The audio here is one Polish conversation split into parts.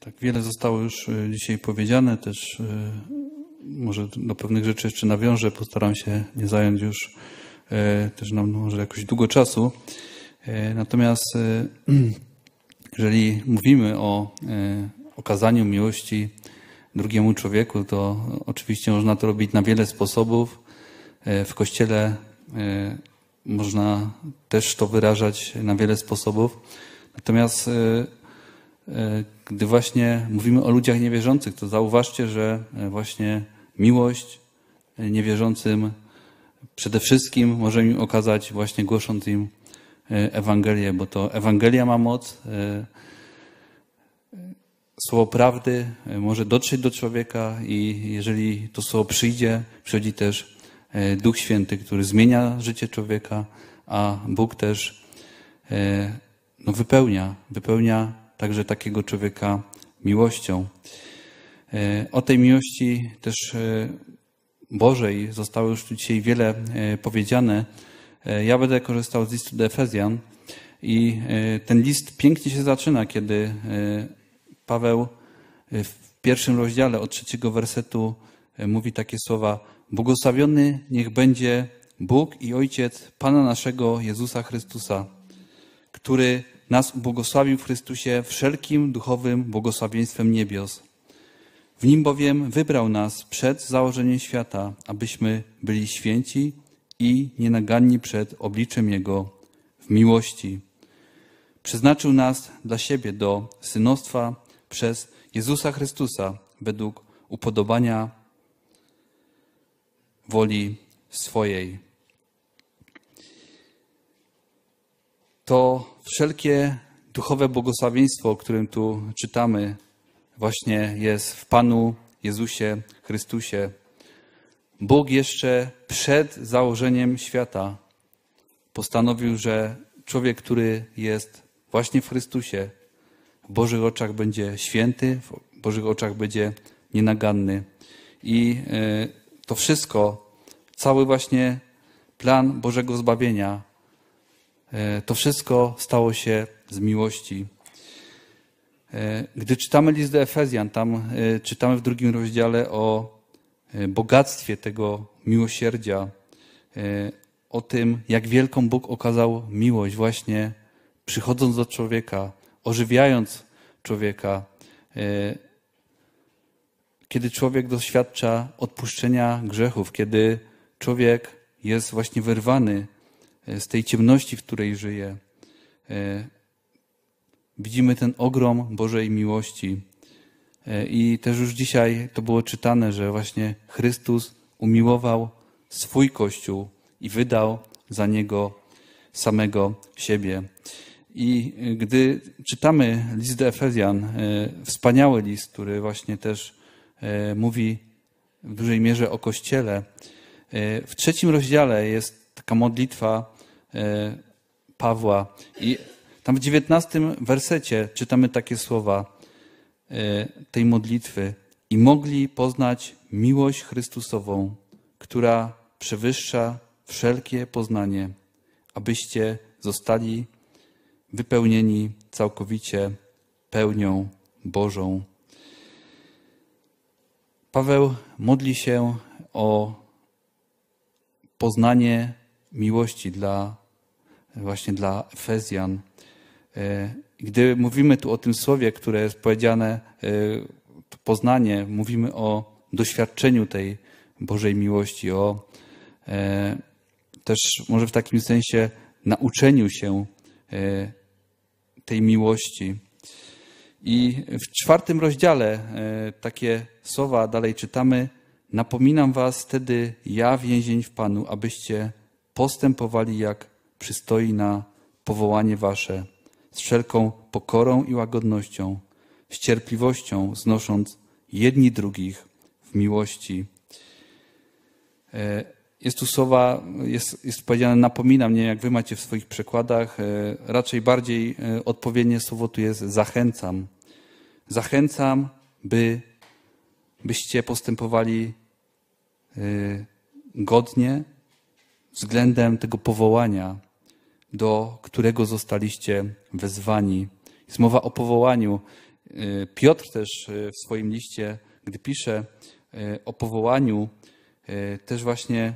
Tak wiele zostało już dzisiaj powiedziane, też może do pewnych rzeczy jeszcze nawiążę, postaram się nie zająć już też nam może jakoś długo czasu. Natomiast jeżeli mówimy o okazaniu miłości drugiemu człowieku, to oczywiście można to robić na wiele sposobów. W kościele można też to wyrażać na wiele sposobów. Natomiast gdy właśnie mówimy o ludziach niewierzących, to zauważcie, że właśnie miłość niewierzącym przede wszystkim możemy im okazać właśnie głosząc im Ewangelię, bo to Ewangelia ma moc. Słowo prawdy może dotrzeć do człowieka i jeżeli to słowo przyjdzie, przychodzi też Duch Święty, który zmienia życie człowieka, a Bóg też no, wypełnia, wypełnia także takiego człowieka miłością. O tej miłości też Bożej zostało już tu dzisiaj wiele powiedziane. Ja będę korzystał z listu do Efezjan i ten list pięknie się zaczyna, kiedy Paweł w pierwszym rozdziale od trzeciego wersetu mówi takie słowa: Błogosławiony niech będzie Bóg i Ojciec Pana naszego Jezusa Chrystusa, który nas ubłogosławił w Chrystusie wszelkim duchowym błogosławieństwem niebios. W nim bowiem wybrał nas przed założeniem świata, abyśmy byli święci i nienaganni przed obliczem Jego w miłości. Przeznaczył nas dla siebie do synostwa przez Jezusa Chrystusa według upodobania woli swojej. To wszelkie duchowe błogosławieństwo, o którym tu czytamy, właśnie jest w Panu Jezusie Chrystusie. Bóg jeszcze przed założeniem świata postanowił, że człowiek, który jest właśnie w Chrystusie, w Bożych oczach będzie święty, w Bożych oczach będzie nienaganny. I e, to wszystko, cały właśnie plan Bożego zbawienia, to wszystko stało się z miłości. E, gdy czytamy list do Efezjan, tam czytamy w drugim rozdziale o bogactwie tego miłosierdzia, o tym, jak wielką Bóg okazał miłość właśnie przychodząc do człowieka, ożywiając człowieka, e, kiedy człowiek doświadcza odpuszczenia grzechów, kiedy człowiek jest właśnie wyrwany e, z tej ciemności, w której żyje. E, widzimy ten ogrom Bożej miłości. I też już dzisiaj to było czytane, że właśnie Chrystus umiłował swój Kościół i wydał za niego samego siebie. I gdy czytamy list do Efezjan, e, wspaniały list, który właśnie też e, mówi w dużej mierze o Kościele, e, w trzecim rozdziale jest taka modlitwa Pawła i tam w dziewiętnastym wersecie czytamy takie słowa tej modlitwy i mogli poznać miłość Chrystusową, która przewyższa wszelkie poznanie, abyście zostali wypełnieni całkowicie pełnią Bożą. Paweł modli się o poznanie miłości dla właśnie dla Efezjan. E, gdy mówimy tu o tym słowie, które jest powiedziane, e, poznanie, mówimy o doświadczeniu tej Bożej miłości, o e, też może w takim sensie nauczeniu się tej miłości. I w czwartym rozdziale takie słowa dalej czytamy. Napominam was wtedy, ja więzień w Panu, abyście postępowali jak przystoi na powołanie wasze, z wszelką pokorą i łagodnością, z cierpliwością znosząc jedni drugich w miłości. E, jest tu słowa, jest, jest powiedziane napominam, nie jak wy macie w swoich przekładach. E, raczej bardziej e, odpowiednie słowo tu jest zachęcam. Zachęcam, by, byście postępowali godnie względem tego powołania, do którego zostaliście wezwani. Jest mowa o powołaniu. Piotr też w swoim liście, gdy pisze o powołaniu, też właśnie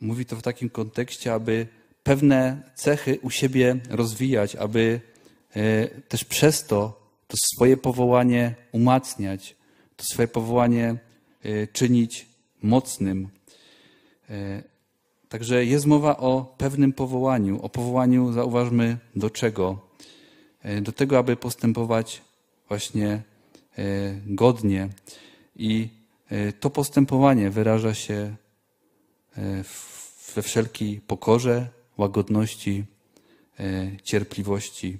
mówi to w takim kontekście, aby pewne cechy u siebie rozwijać, aby też przez to to swoje powołanie umacniać, to swoje powołanie czynić mocnym. Także jest mowa o pewnym powołaniu. O powołaniu zauważmy do czego? E, do tego, aby postępować właśnie e, godnie. I e, to postępowanie wyraża się we wszelkiej pokorze, łagodności, cierpliwości.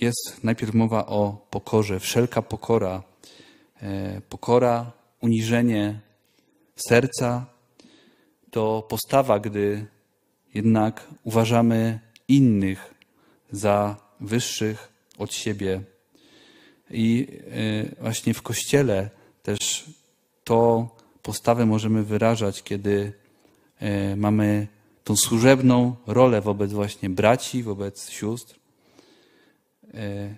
Jest najpierw mowa o pokorze, wszelka pokora. Pokora, uniżenie serca, to postawa, gdy jednak uważamy innych za wyższych od siebie. I e, właśnie w kościele też tą postawę możemy wyrażać, kiedy e, mamy tą służebną rolę wobec właśnie braci, wobec sióstr. E,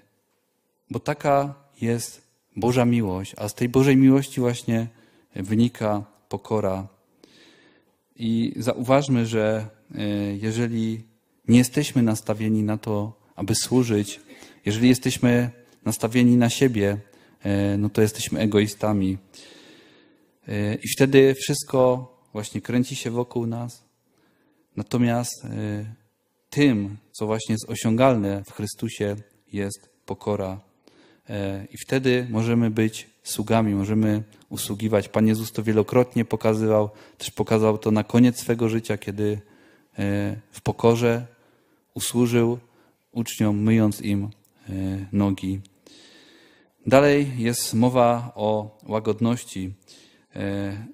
bo taka jest Boża miłość, a z tej Bożej miłości właśnie wynika pokora i zauważmy, że e, jeżeli nie jesteśmy nastawieni na to, aby służyć, jeżeli jesteśmy nastawieni na siebie, e, no to jesteśmy egoistami. E, I wtedy wszystko właśnie kręci się wokół nas. Natomiast tym, co właśnie jest osiągalne w Chrystusie, jest pokora. I wtedy możemy być sługami, możemy usługiwać. Pan Jezus to wielokrotnie pokazywał, też pokazał to na koniec swego życia, kiedy e, w pokorze usłużył uczniom, myjąc im e, nogi. Dalej jest mowa o łagodności. E,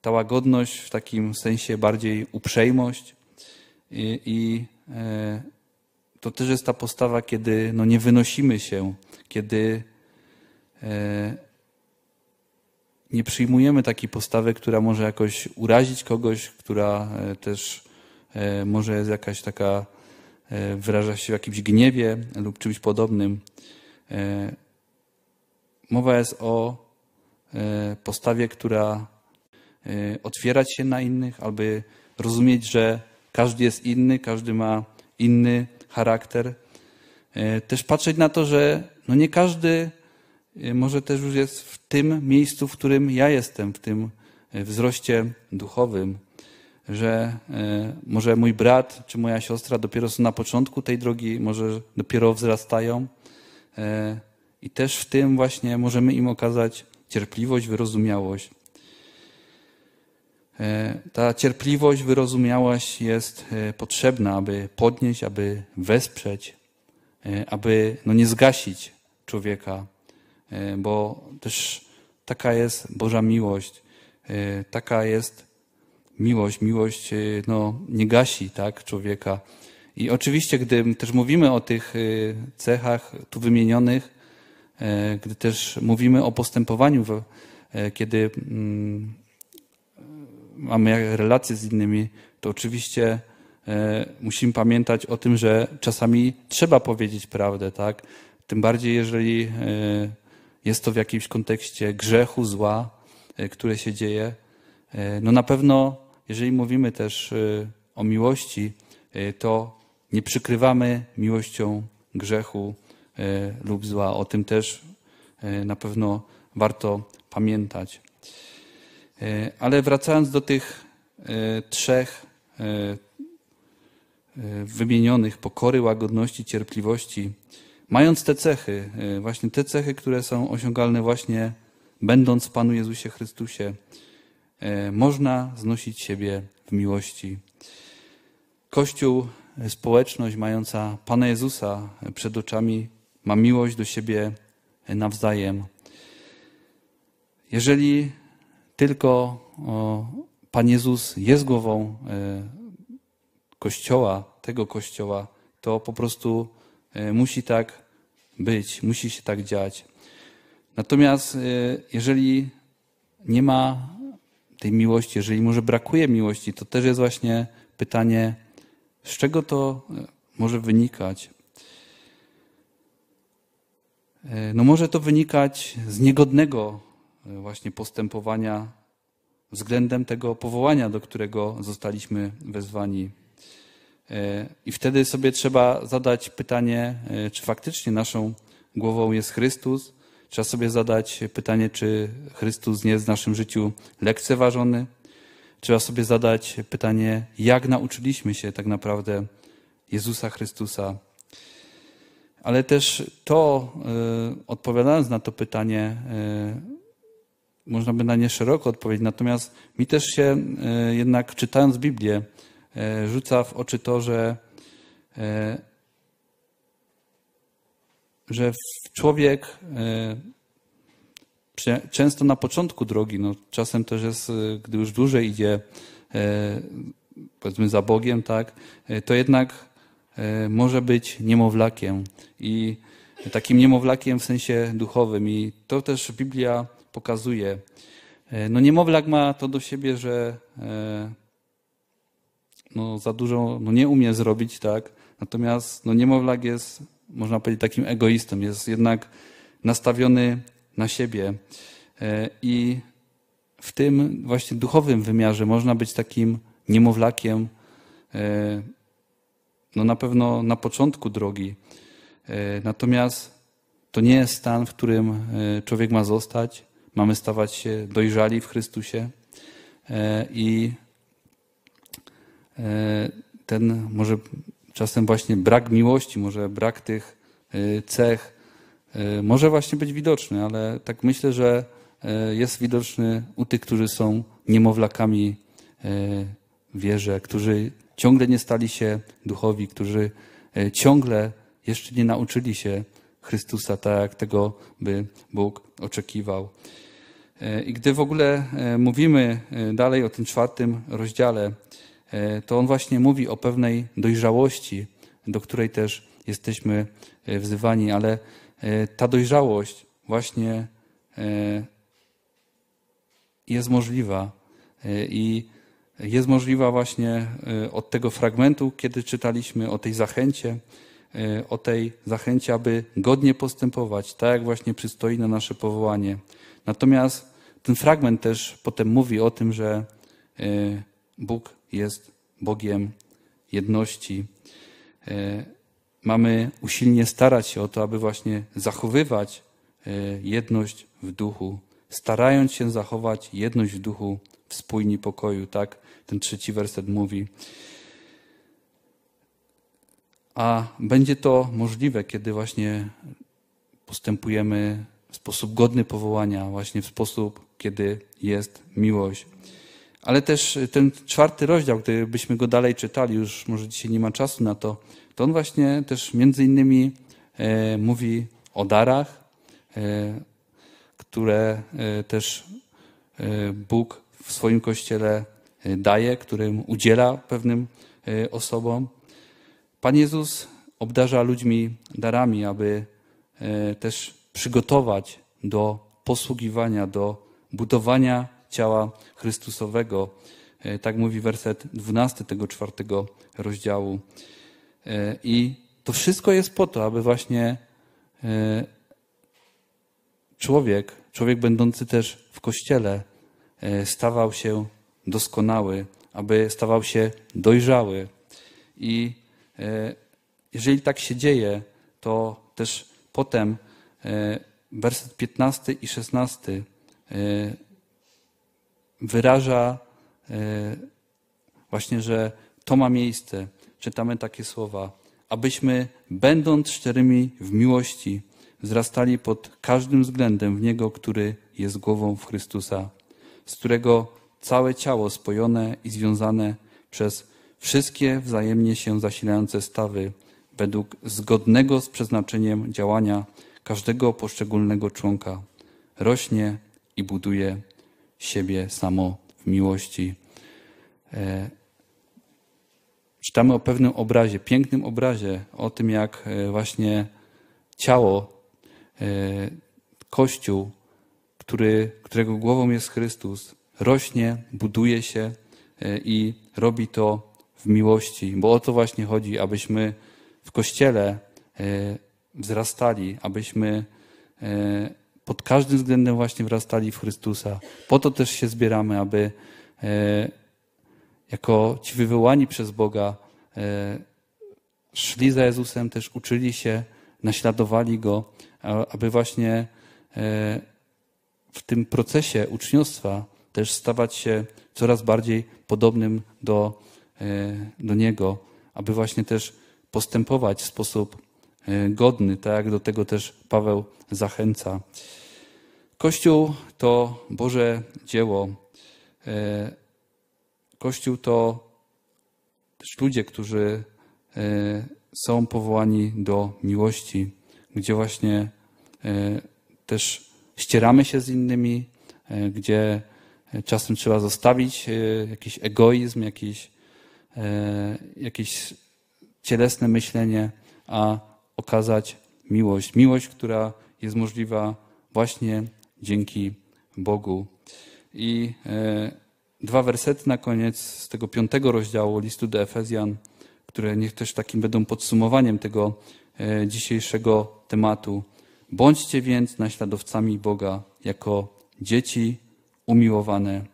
ta łagodność w takim sensie bardziej uprzejmość i, i to też jest ta postawa, kiedy no, nie wynosimy się, kiedy nie przyjmujemy takiej postawy, która może jakoś urazić kogoś, która e, też e, może jest jakaś taka, e, wyraża się w jakimś gniewie lub czymś podobnym. Mowa jest o postawie, która otwierać się na innych, aby rozumieć, że każdy jest inny, każdy ma inny charakter. Też patrzeć na to, że no nie każdy Y, może też już jest w tym miejscu, w którym ja jestem, w tym y, wzroście duchowym, że y, może mój brat czy moja siostra dopiero są na początku tej drogi, może dopiero wzrastają i też w tym właśnie możemy im okazać cierpliwość, wyrozumiałość. Ta cierpliwość, wyrozumiałość jest potrzebna, aby podnieść, aby wesprzeć, aby no nie zgasić człowieka E, bo też taka jest Boża miłość. E, taka jest miłość. Miłość e, no, nie gasi tak, człowieka. I oczywiście, gdy też mówimy o tych cechach tu wymienionych, gdy też mówimy o postępowaniu, kiedy mm, mamy relacje z innymi, to oczywiście musimy pamiętać o tym, że czasami trzeba powiedzieć prawdę, tak? Tym bardziej, jeżeli jest to w jakimś kontekście grzechu, zła, e, które się dzieje. E, no na pewno, jeżeli mówimy też e, o miłości, to nie przykrywamy miłością grzechu lub zła. O tym też na pewno warto pamiętać. Ale wracając do tych trzech wymienionych pokory, łagodności, cierpliwości, Mając te cechy, y, właśnie te cechy, które są osiągalne właśnie będąc w Panu Jezusie Chrystusie, y, można znosić siebie w miłości. Kościół, y, społeczność mająca Pana Jezusa przed oczami, ma miłość do siebie nawzajem. Jeżeli tylko Pan Jezus jest głową Kościoła, tego Kościoła, to po prostu musi tak być, musi się tak dziać. Natomiast e, jeżeli nie ma tej miłości, jeżeli może brakuje miłości, to też jest właśnie pytanie, z czego to e, może wynikać. no może to wynikać z niegodnego właśnie postępowania względem tego powołania, do którego zostaliśmy wezwani. I wtedy sobie trzeba zadać pytanie, czy faktycznie naszą głową jest Chrystus. Trzeba sobie zadać pytanie, czy Chrystus nie jest w naszym życiu lekceważony. Trzeba sobie zadać pytanie, jak nauczyliśmy się tak naprawdę Jezusa Chrystusa. Ale też to, y, odpowiadając na to pytanie, można by na nie szeroko odpowiedzieć. Natomiast mi też się jednak czytając Biblię, rzuca w oczy to, że że człowiek e, często na początku drogi, no czasem też jest, e, gdy już dłużej idzie, e, powiedzmy za Bogiem, tak, to jednak może być niemowlakiem i takim niemowlakiem w sensie duchowym i to też Biblia pokazuje. No niemowlak ma to do siebie, że no, za dużo no, nie umie zrobić, tak, natomiast no, niemowlak jest można powiedzieć, takim egoistą. Jest jednak nastawiony na siebie. E, I w tym właśnie duchowym wymiarze można być takim niemowlakiem, e, no na pewno na początku drogi. E, natomiast to nie jest stan, w którym człowiek ma zostać. Mamy stawać się dojrzali w Chrystusie i ten może czasem właśnie brak miłości, może brak tych y, cech y, może właśnie być widoczny, ale tak myślę, że jest widoczny u tych, którzy są niemowlakami wierze, którzy ciągle nie stali się duchowi, którzy ciągle jeszcze nie nauczyli się Chrystusa tak, jak tego by Bóg oczekiwał. I gdy w ogóle mówimy dalej o tym czwartym rozdziale, E, to on właśnie mówi o pewnej dojrzałości, do której też jesteśmy e, wzywani, ale e, ta dojrzałość właśnie jest możliwa i jest możliwa właśnie od tego fragmentu, kiedy czytaliśmy o tej zachęcie, o tej zachęcie, aby godnie postępować, tak jak właśnie przystoi na nasze powołanie. Natomiast ten fragment też potem mówi o tym, że Bóg jest Bogiem jedności. E, mamy usilnie starać się o to, aby właśnie zachowywać e, jedność w duchu, starając się zachować jedność w duchu w spójni pokoju, tak? Ten trzeci werset mówi. A będzie to możliwe, kiedy właśnie postępujemy w sposób godny powołania, właśnie w sposób, kiedy jest miłość. Ale też ten czwarty rozdział, gdybyśmy go dalej czytali, już może dzisiaj nie ma czasu na to, to on właśnie też między innymi e, mówi o darach, e, które e, też Bóg w swoim kościele daje, którym udziela pewnym osobom. Pan Jezus obdarza ludźmi darami, aby też przygotować do posługiwania, do budowania ciała Chrystusowego. E, tak mówi werset 12 tego czwartego rozdziału. E, I to wszystko jest po to, aby właśnie e, człowiek, człowiek będący też w kościele, stawał się doskonały, aby stawał się dojrzały. I jeżeli tak się dzieje, to też potem werset 15 i 16 wyraża e, właśnie, że to ma miejsce. Czytamy takie słowa. Abyśmy, będąc szczerymi w miłości, wzrastali pod każdym względem w Niego, który jest głową w Chrystusa, z którego całe ciało spojone i związane przez wszystkie wzajemnie się zasilające stawy, według zgodnego z przeznaczeniem działania każdego poszczególnego członka, rośnie i buduje siebie samo w miłości. E, czytamy o pewnym obrazie, pięknym obrazie, o tym, jak e, właśnie ciało, e, Kościół, który, którego głową jest Chrystus, rośnie, buduje się i robi to w miłości, bo o to właśnie chodzi, abyśmy w Kościele wzrastali, abyśmy pod każdym względem właśnie wrastali w Chrystusa. Po to też się zbieramy, aby e, jako ci wywołani przez Boga e, szli za Jezusem, też uczyli się, naśladowali Go, aby właśnie w tym procesie uczniostwa też stawać się coraz bardziej podobnym do, do Niego, aby właśnie też postępować w sposób godny, tak jak do tego też Paweł zachęca. Kościół to Boże dzieło. E, Kościół to też ludzie, którzy e, są powołani do miłości, gdzie właśnie e, też ścieramy się z innymi, gdzie czasem trzeba zostawić jakiś egoizm, jakiś, jakieś cielesne myślenie, a okazać miłość. Miłość, która jest możliwa właśnie dzięki Bogu. I e, dwa wersety na koniec z tego piątego rozdziału listu do Efezjan, które niech też takim będą podsumowaniem tego e, dzisiejszego tematu. Bądźcie więc naśladowcami Boga jako dzieci umiłowane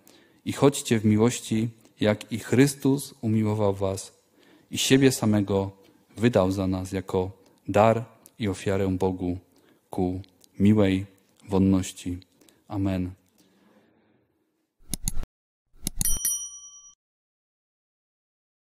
i chodźcie w miłości, jak i Chrystus umiłował was i siebie samego wydał za nas jako dar i ofiarę Bogu ku miłej wonności. Amen.